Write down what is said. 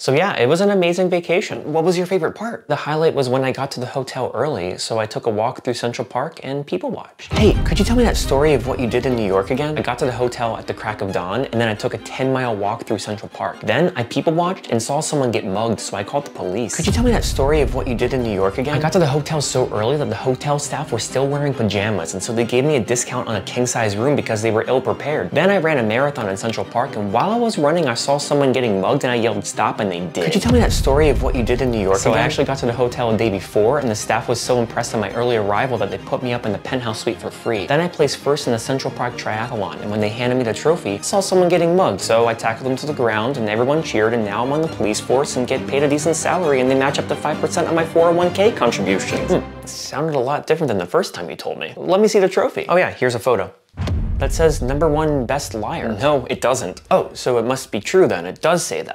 So yeah, it was an amazing vacation. What was your favorite part? The highlight was when I got to the hotel early, so I took a walk through Central Park and people watched. Hey, could you tell me that story of what you did in New York again? I got to the hotel at the crack of dawn, and then I took a 10 mile walk through Central Park. Then I people watched and saw someone get mugged, so I called the police. Could you tell me that story of what you did in New York again? I got to the hotel so early that the hotel staff were still wearing pajamas, and so they gave me a discount on a king size room because they were ill prepared. Then I ran a marathon in Central Park, and while I was running, I saw someone getting mugged and I yelled stop, and they did. Could you tell me that story of what you did in New York. So again? I actually got to the hotel a day before and the staff was so impressed on my early arrival that they put me up in the penthouse suite for free. Then I placed first in the Central Park Triathlon and when they handed me the trophy, I saw someone getting mugged. So I tackled them to the ground and everyone cheered and now I'm on the police force and get paid a decent salary and they match up to 5% of my 401k contribution. Hmm, sounded a lot different than the first time you told me. Let me see the trophy. Oh yeah, here's a photo. That says number one best liar. No, it doesn't. Oh, so it must be true then. It does say that.